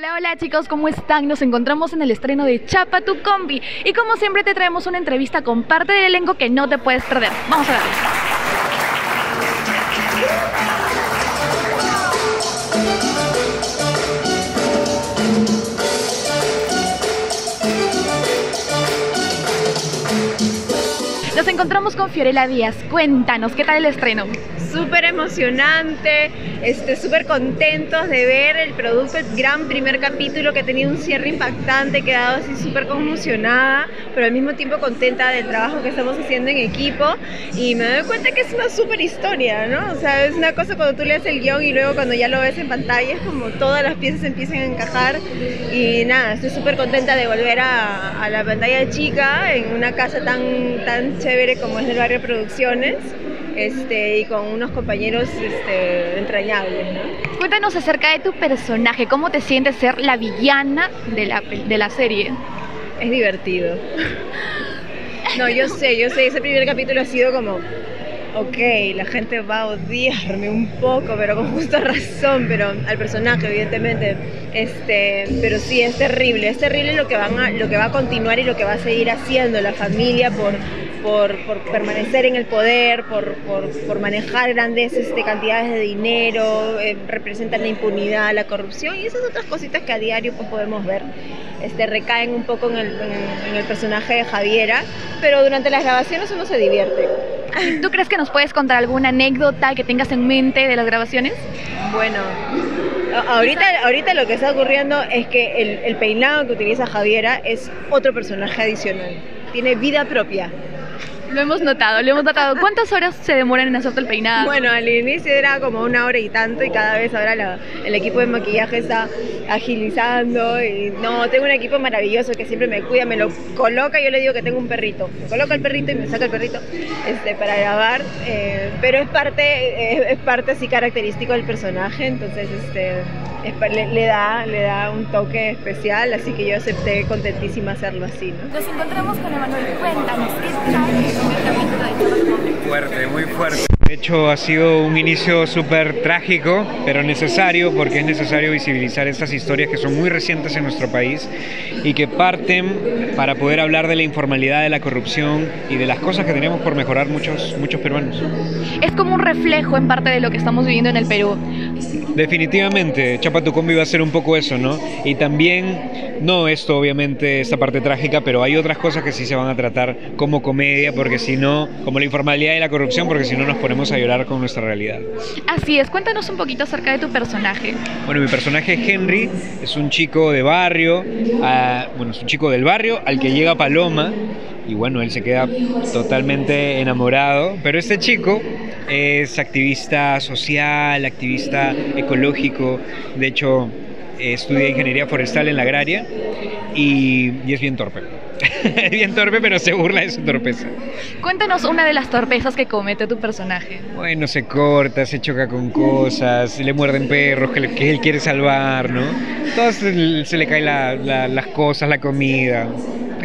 Hola, hola chicos, ¿cómo están? Nos encontramos en el estreno de Chapa tu combi y como siempre te traemos una entrevista con parte del elenco que no te puedes perder. Vamos a ver. Nos encontramos con Fiorella Díaz. Cuéntanos, ¿qué tal el estreno? Súper emocionante, este, súper contentos de ver el producto, el gran primer capítulo que ha tenido un cierre impactante, he quedado así súper conmocionada, pero al mismo tiempo contenta del trabajo que estamos haciendo en equipo y me doy cuenta que es una súper historia, ¿no? O sea, es una cosa cuando tú lees el guion y luego cuando ya lo ves en pantalla es como todas las piezas empiezan a encajar y nada, estoy súper contenta de volver a, a la pantalla chica en una casa tan, tan chévere como es el barrio Producciones este, y con unos compañeros este, entrañables. ¿no? Cuéntanos acerca de tu personaje, ¿cómo te sientes ser la villana de la, de la serie? Es divertido. No, yo sé, yo sé, ese primer capítulo ha sido como, ok, la gente va a odiarme un poco, pero con justa razón, pero al personaje, evidentemente. Este, pero sí, es terrible, es terrible lo que, van a, lo que va a continuar y lo que va a seguir haciendo la familia por por, por permanecer en el poder, por, por, por manejar grandes este, cantidades de dinero, eh, representan la impunidad, la corrupción y esas otras cositas que a diario pues, podemos ver. Este, recaen un poco en el, en, en el personaje de Javiera, pero durante las grabaciones uno se divierte. ¿Tú crees que nos puedes contar alguna anécdota que tengas en mente de las grabaciones? Bueno, ahorita, ahorita lo que está ocurriendo es que el, el peinado que utiliza Javiera es otro personaje adicional. Tiene vida propia. Lo hemos notado, lo hemos notado. ¿Cuántas horas se demoran en hacerte el peinado? Bueno, al inicio era como una hora y tanto y cada vez ahora la, el equipo de maquillaje está agilizando y no, tengo un equipo maravilloso que siempre me cuida, me lo coloca yo le digo que tengo un perrito. Me coloca el perrito y me saca el perrito este, para grabar, eh, pero es parte, eh, es parte así característico del personaje, entonces este, es, le, le, da, le da un toque especial, así que yo acepté contentísima hacerlo así. ¿no? Nos encontramos con Emanuel, cuéntanos, ¿qué tal? Fuerte, muy fuerte. De hecho, ha sido un inicio súper trágico, pero necesario, porque es necesario visibilizar estas historias que son muy recientes en nuestro país y que parten para poder hablar de la informalidad, de la corrupción y de las cosas que tenemos por mejorar muchos, muchos peruanos. Es como un reflejo en parte de lo que estamos viviendo en el Perú. Definitivamente, Chapa tu combi va a ser un poco eso, ¿no? Y también, no esto obviamente, esta parte trágica, pero hay otras cosas que sí se van a tratar como comedia, porque si no, como la informalidad y la corrupción, porque si no nos ponemos a llorar con nuestra realidad. Así es, cuéntanos un poquito acerca de tu personaje. Bueno, mi personaje es Henry, es un chico de barrio, uh, bueno, es un chico del barrio al que llega Paloma, y bueno, él se queda totalmente enamorado, pero este chico es activista social, activista ecológico, de hecho estudia ingeniería forestal en la agraria y, y es bien torpe. es bien torpe, pero se burla de su torpeza. Cuéntanos una de las torpezas que comete tu personaje. Bueno, se corta, se choca con cosas, le muerden perros que, que él quiere salvar, ¿no? Todo se, se le caen la, la, las cosas, la comida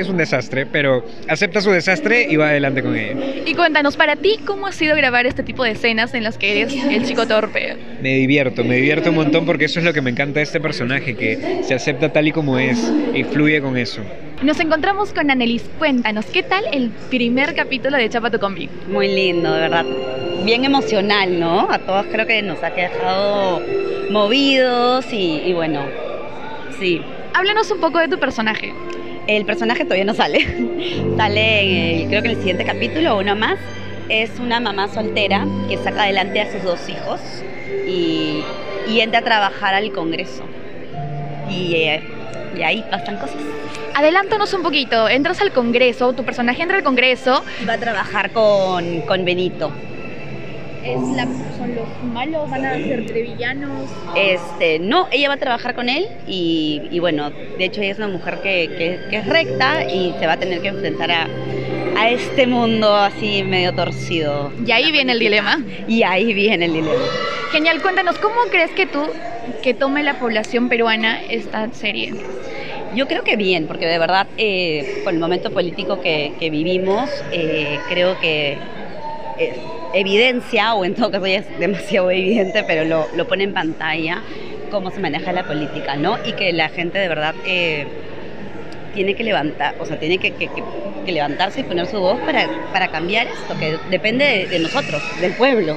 es un desastre, pero acepta su desastre y va adelante con ella. Y cuéntanos, para ti, ¿cómo ha sido grabar este tipo de escenas en las que eres el chico torpe? Me divierto, me divierto un montón porque eso es lo que me encanta de este personaje, que se acepta tal y como es y fluye con eso. Nos encontramos con Anelis. Cuéntanos, ¿qué tal el primer capítulo de Chapa tu combi? Muy lindo, de verdad. Bien emocional, ¿no? A todos creo que nos ha dejado movidos y, y bueno, sí. Háblanos un poco de tu personaje. El personaje todavía no sale. sale en el, creo que en el siguiente capítulo, uno más. Es una mamá soltera que saca adelante a sus dos hijos y, y entra a trabajar al Congreso. Y, eh, y ahí pasan cosas. Adelántanos un poquito. Entras al Congreso, tu personaje entra al Congreso. Va a trabajar con, con Benito. Es la, ¿Son los malos? ¿Van a ser de villanos? Este, no, ella va a trabajar con él y, y bueno, de hecho ella es una mujer que, que, que, es recta y se va a tener que enfrentar a, a este mundo así medio torcido. Y ahí viene el dilema. Y ahí viene el dilema. Genial, cuéntanos, ¿cómo crees que tú, que tome la población peruana esta serie? Yo creo que bien, porque de verdad, eh, con el momento político que, que vivimos, eh, creo que evidencia, o en todo caso ya es demasiado evidente, pero lo, lo pone en pantalla cómo se maneja la política, ¿no? Y que la gente de verdad eh, tiene que levantar, o sea, tiene que, levantarse y poner su voz para, para cambiar esto, que depende de, de nosotros, del pueblo.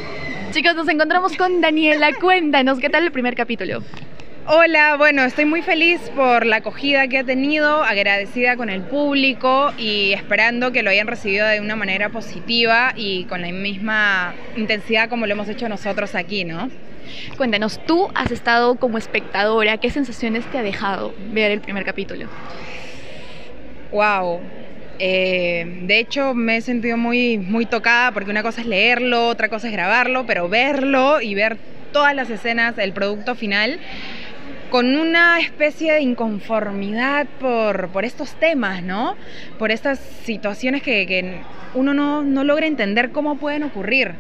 Chicos, nos encontramos con Daniela. Cuéntanos, ¿qué tal el primer capítulo? Hola, bueno, estoy muy feliz por la acogida que ha tenido, agradecida con el público y esperando que lo hayan recibido de una manera positiva y con la misma intensidad como lo hemos hecho nosotros aquí, ¿no? Cuéntanos, tú has estado como espectadora, ¿qué sensaciones te ha dejado ver el primer capítulo? Wow. Eh, de hecho, me he sentido muy, muy tocada porque una cosa es leerlo, otra cosa es grabarlo, pero verlo y ver todas las escenas del producto final con una especie de inconformidad por, por estos temas, ¿no? Por estas situaciones que, que uno no, no logra entender cómo pueden ocurrir.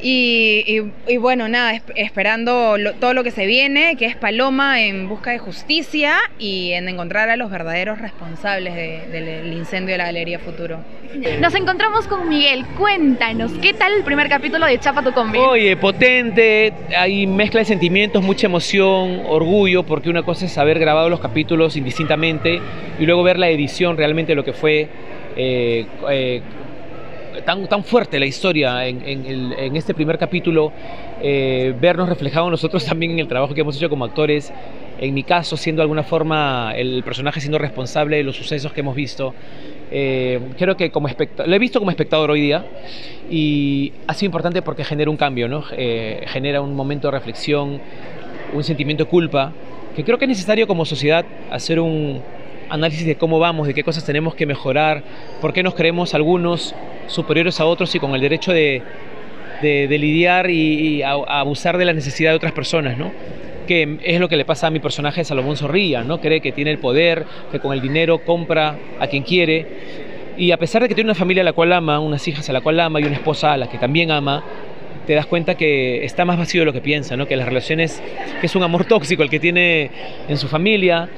Y, y- y bueno, nada, esp- esperando lo- todo lo que se viene, que es Paloma en busca de justicia y en encontrar a los verdaderos responsables de- del incendio de la Galería Futuro. Nos encontramos con Miguel. Cuéntanos, ¿qué tal el primer capítulo de Chapa tu combi? Oye, potente, hay mezcla de sentimientos, mucha emoción, orgullo, porque una cosa es haber grabado los capítulos indistintamente y luego ver la edición realmente lo que fue eh, eh, tan, tan fuerte la historia en, en en este primer capítulo, eh, vernos reflejado nosotros también en el trabajo que hemos hecho como actores, en mi caso siendo de alguna forma el personaje siendo responsable de los sucesos que hemos visto. Eh, creo que como lo he visto como espectador hoy día y ha sido importante porque genera un cambio, ¿no? Eh, genera un momento de reflexión, un sentimiento de culpa, que creo que es necesario como sociedad hacer un análisis de cómo vamos, de qué cosas tenemos que mejorar, por qué nos creemos algunos superiores a otros y con el derecho de, lidiar y, abusar de la necesidad de otras personas, ¿no? que es lo que le pasa a mi personaje Salomón Zorrilla, ¿no? Cree que tiene el poder, que con el dinero compra a quien quiere. Y a pesar de que tiene una familia a la cual ama, unas hijas a la cual ama y una esposa a la que también ama, te das cuenta que está más vacío de lo que piensa, ¿no? Que las relaciones, que es un amor tóxico el que tiene en su familia,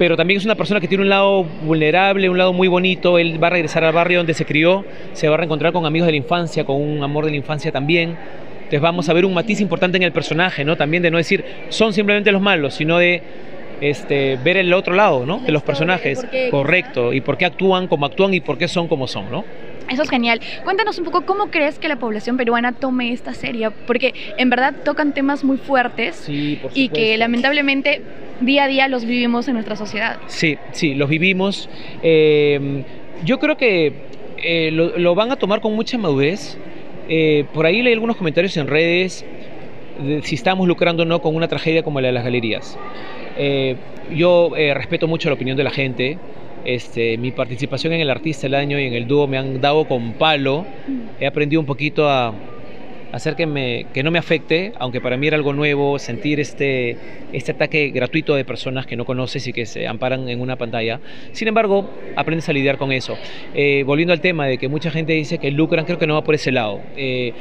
pero también es una persona que tiene un lado vulnerable, un lado muy bonito. Él va a regresar al barrio donde se crió, se va a reencontrar con amigos de la infancia, con un amor de la infancia también. Entonces vamos a ver un matiz importante en el personaje, ¿no? También de no decir son simplemente los malos, sino de este, ver el otro lado, ¿no? De los personajes. Correcto. Y por qué actúan como actúan y por qué son como son, ¿no? Eso es genial. Cuéntanos un poco cómo crees que la población peruana tome esta serie, porque en verdad tocan temas muy fuertes Sí, y que lamentablemente día a día los vivimos en nuestra sociedad. Sí, sí, los vivimos. Eh, yo creo que eh, lo, lo van a tomar con mucha madurez. Eh, por ahí leí algunos comentarios en redes de si estamos lucrando o no con una tragedia como la de las galerías. Eh, yo respeto mucho la opinión de la gente. Este, mi participación en el Artista del Año y en el dúo me han dado con palo. He aprendido un poquito a hacer que, me, que no me afecte, aunque para mí era algo nuevo, sentir este, este ataque gratuito de personas que no conoces y que se amparan en una pantalla. Sin embargo, aprendes a lidiar con eso. Eh, volviendo al tema de que mucha gente dice que lucran, creo que no va por ese lado. Eh,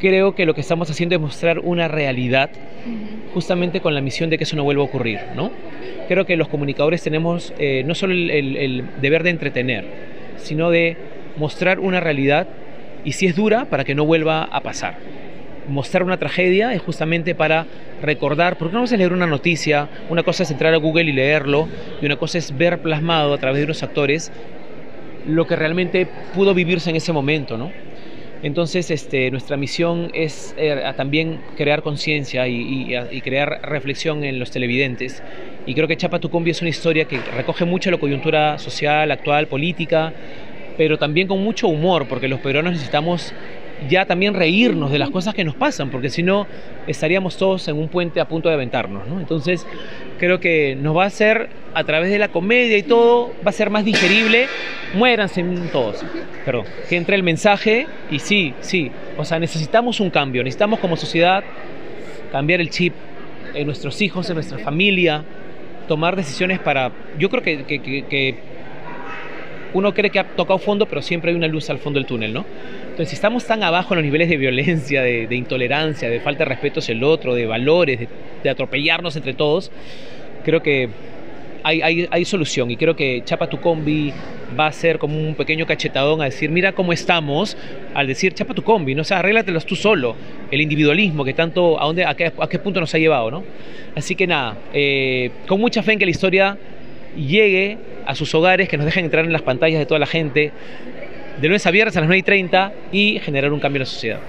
creo que lo que estamos haciendo es mostrar una realidad justamente con la misión de que eso no vuelva a ocurrir, ¿no? Creo que los comunicadores tenemos eh, no solo el, el- el deber de entretener, sino de mostrar una realidad y si es dura para que no vuelva a pasar. Mostrar una tragedia es justamente para recordar, porque no vamos a leer una noticia, una cosa es entrar a Google y leerlo, y una cosa es ver plasmado a través de unos actores lo que realmente pudo vivirse en ese momento, ¿no? Entonces, este, nuestra misión es eh, también crear conciencia y, y- crear reflexión en los televidentes. Y creo que Chapa tu combi es una historia que recoge mucho la coyuntura social, actual, política, pero también con mucho humor, porque los peruanos necesitamos ya también reírnos de las cosas que nos pasan, porque si no estaríamos todos en un puente a punto de aventarnos, ¿no? Entonces, creo que nos va a hacer, a través de la comedia y todo, va a ser más digerible. Muéranse todos, perdón, que entre el mensaje y sí, sí, o sea, necesitamos un cambio, necesitamos como sociedad cambiar el chip en nuestros hijos, en nuestra familia, tomar decisiones para, yo creo que, que- que- que uno cree que ha tocado fondo, pero siempre hay una luz al fondo del túnel, ¿no? Entonces, si estamos tan abajo en los niveles de violencia, de, intolerancia, de falta de respeto hacia el otro, de valores, de, atropellarnos entre todos, creo que hay solución y creo que Chapa tu combi va a ser como un pequeño cachetadón a decir, mira cómo estamos, al decir chapa tu combi, no o sea, arréglatelos tú solo, el individualismo que tanto, a, dónde, a, qué, a qué punto nos ha llevado, ¿no? Así que nada, eh, con mucha fe en que la historia llegue a sus hogares, que nos dejen entrar en las pantallas de toda la gente, de lunes a viernes a las 9 y 30 y generar un cambio en la sociedad.